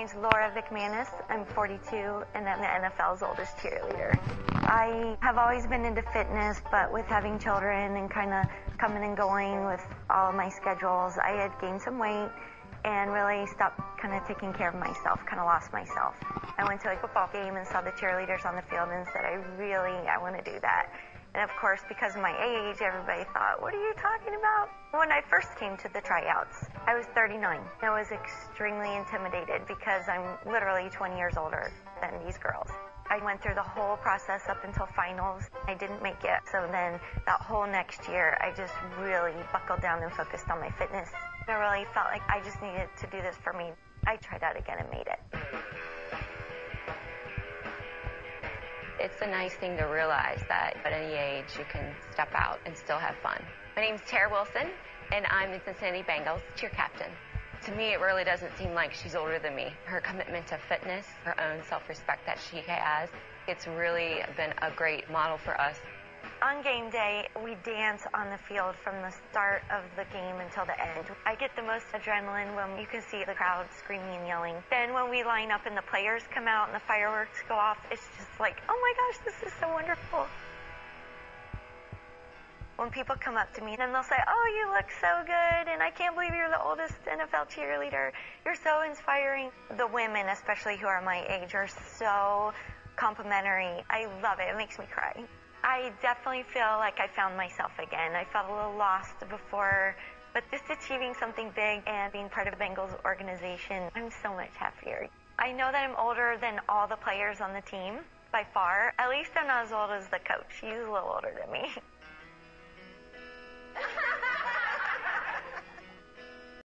name's Laura Vikmanis. I'm 42 and I'm the NFL's oldest cheerleader. I have always been into fitness, but with having children and kind of coming and going with all of my schedules, I had gained some weight and really stopped kind of taking care of myself, kind of lost myself. I went to a football game and saw the cheerleaders on the field and said, I really, I want to do that. And of course, because of my age, everybody thought, what are you talking about? When I first came to the tryouts, I was 39. I was extremely intimidated because I'm literally 20 years older than these girls. I went through the whole process up until finals. I didn't make it. So then that whole next year, I just really buckled down and focused on my fitness. I really felt like I just needed to do this for me. I tried out again and made it. It's a nice thing to realize that at any age you can step out and still have fun. My name's Tara Wilson, and I'm the Cincinnati Bengals cheer captain. To me, it really doesn't seem like she's older than me. Her commitment to fitness, her own self-respect that she has, it's really been a great model for us. On game day, we dance on the field from the start of the game until the end. I get the most adrenaline when you can see the crowd screaming and yelling. Then when we line up and the players come out and the fireworks go off, it's just like, oh my gosh, this is so wonderful. When people come up to me and they'll say, oh, you look so good, and I can't believe you're the oldest NFL cheerleader. You're so inspiring. The women, especially who are my age, are so complimentary. I love it. It makes me cry. I definitely feel like I found myself again. I felt a little lost before, but just achieving something big and being part of the Bengals organization, I'm so much happier. I know that I'm older than all the players on the team by far. At least I'm not as old as the coach. He's a little older than me.